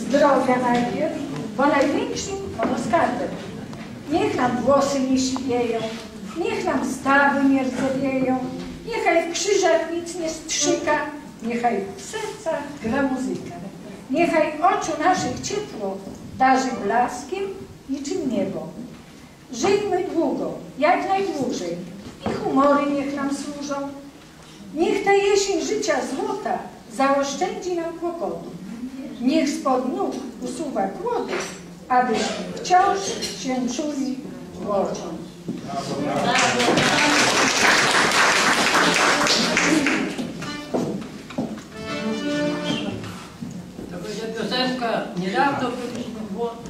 zdrowia najpierw, bo największym skarbem. Niech nam włosy nie siwieją, niech nam stawy nie rdzewieją, niechaj w krzyżach nic nie strzyka, niechaj w sercach gra muzyka. Niechaj oczu naszych ciepło darzy blaskiem niczym niebo. Żyjmy długo, jak najdłużej i humory niech nam służą. Niech ta jesień życia złota zaoszczędzi nam kłopotu. Niech spod nóg usuwa kłody, abyśmy wciąż się czuli młodzą. To będzie piosenka, niedawno byliśmy w Łodzi.